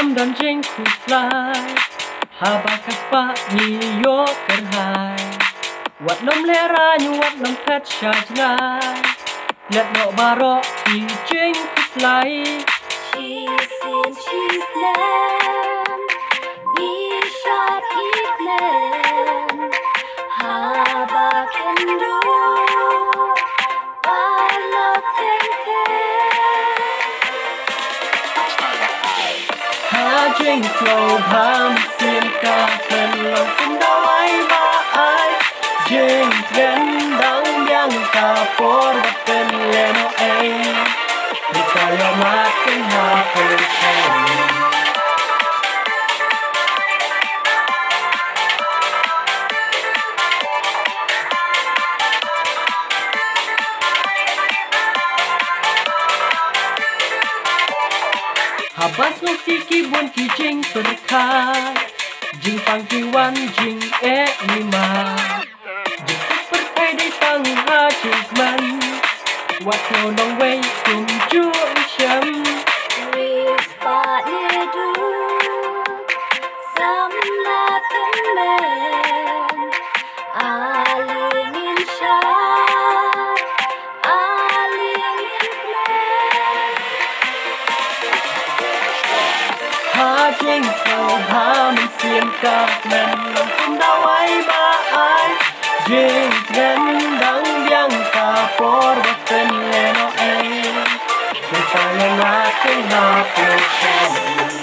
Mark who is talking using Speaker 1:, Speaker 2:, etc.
Speaker 1: Num dan jeng ku fly Habakas pa ni yo kerhai Wat nom lera nyu wat nom pet shajnai Let no baro ki jeng ku fly
Speaker 2: Cheese in cheese land,
Speaker 1: drink flow ham sim cả ken lòng cũng đau ai ba ai. Drink gần dang yang cả, por wat ken le ấy đi xa lo mát cái per Habas no siki buon ki jing perka Jing pang ki wan jing e ni ma Jing perkai di tang ha jing man Wat no nong wei kum ju sham
Speaker 2: We spot near do, some not the man. Aling
Speaker 1: Ha jing so ha mi sim ka men long kum da ai ba ai, Duyên gen đắng yang ka por wat nó em no ai lên yo makin nào per sham